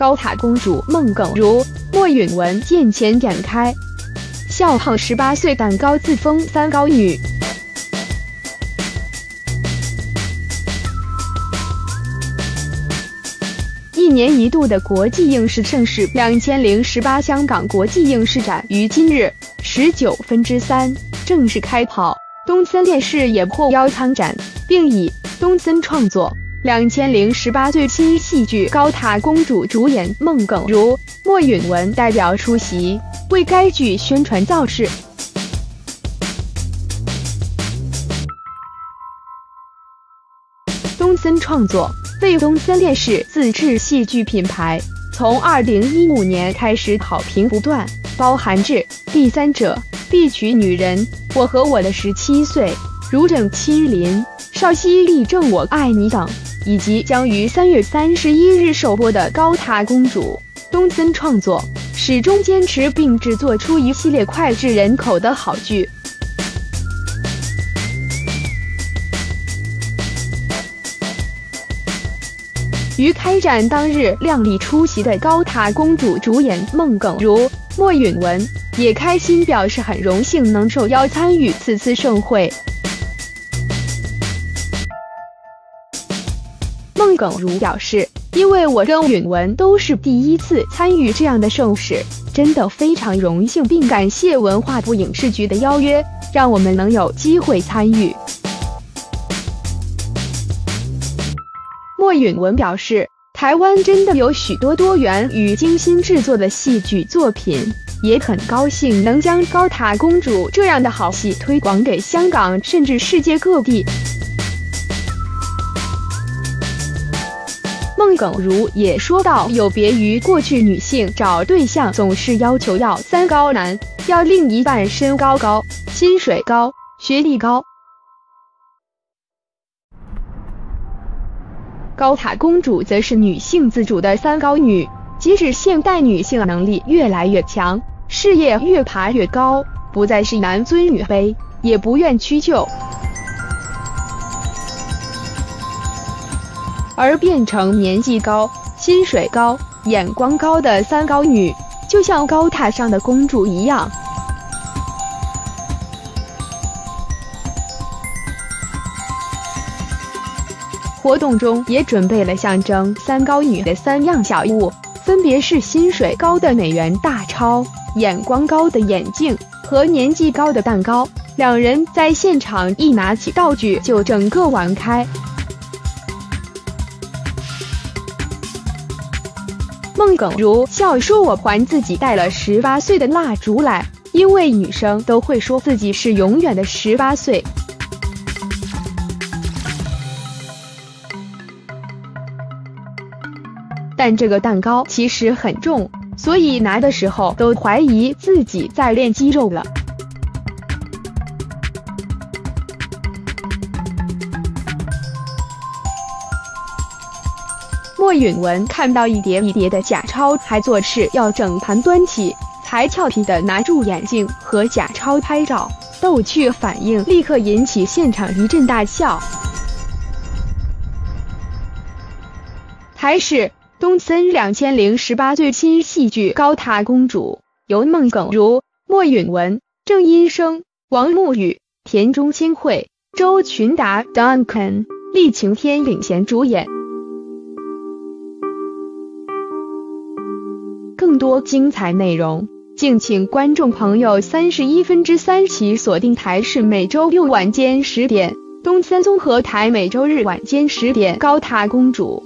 高塔公主孟耿如、莫允文见前展开，笑胖十八岁蛋糕自封三高女。一年一度的国际影视盛事——两千零十八香港国际影视展于今日十九分之三正式开跑。东森电视也获邀参展，并以东森创作两千零十八最新戏剧《高塔公主》主演孟耿如、莫允文代表出席，为该剧宣传造势。东森创作为东森电视自制戏剧品牌，从二零一五年开始好评不断，包含《至第三者》。必娶女人，我和我的十七岁，如枕亲临，少熙立正，我爱你等，以及将于三月三十一日首播的《高塔公主》，东森创作，始终坚持并制作出一系列脍炙人口的好剧。于开展当日靓丽出席的高塔公主主演孟耿如、莫允文。也开心表示很荣幸能受邀参与此次盛会。孟耿如表示，因为我跟允文都是第一次参与这样的盛事，真的非常荣幸，并感谢文化部影视局的邀约，让我们能有机会参与。莫允文表示，台湾真的有许多多元与精心制作的戏剧作品。也很高兴能将《高塔公主》这样的好戏推广给香港，甚至世界各地。耿如也说到，有别于过去女性找对象总是要求要三高男，要另一半身高高、薪水高、学历高，高塔公主则是女性自主的三高女。即使现代女性能力越来越强。事业越爬越高，不再是男尊女卑，也不愿屈就，而变成年纪高、薪水高、眼光高的三高女，就像高塔上的公主一样。活动中也准备了象征三高女的三样小物，分别是薪水高的美元大钞。眼光高的眼镜和年纪高的蛋糕，两人在现场一拿起道具就整个玩开。孟耿如笑说：“我还自己带了十八岁的蜡烛来，因为女生都会说自己是永远的十八岁。但这个蛋糕其实很重。”所以拿的时候都怀疑自己在练肌肉了。莫允文看到一叠一叠的假钞，还做事要整盘端起，才俏皮的拿住眼镜和假钞拍照，逗趣反应立刻引起现场一阵大笑。还是。东森两千零十八最新戏剧《高塔公主》由孟耿如、莫允文、郑音生、王沐雨、田中千惠、周群达、Duncan、厉晴天领衔主演。更多精彩内容，敬请观众朋友三十一分之三起锁定台视每周六晚间十点，东森综合台每周日晚间十点《高塔公主》。